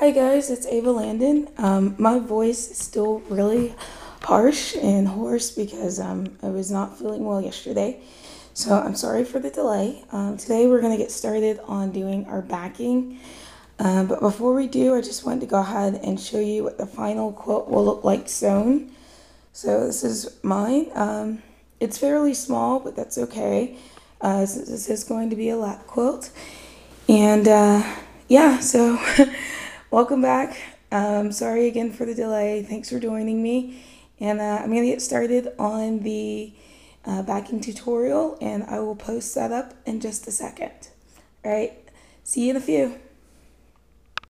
Hi guys, it's Ava Landen. Um, my voice is still really harsh and hoarse because um, I was not feeling well yesterday. So I'm sorry for the delay. Um, today we're going to get started on doing our backing. Um, but before we do, I just wanted to go ahead and show you what the final quilt will look like sewn. So this is mine. Um, it's fairly small, but that's okay. Uh, this is going to be a lap quilt. And uh, yeah, so welcome back. Um, sorry again for the delay. Thanks for joining me. And uh, I'm going to get started on the uh, backing tutorial and I will post that up in just a second. All right, see you in a few.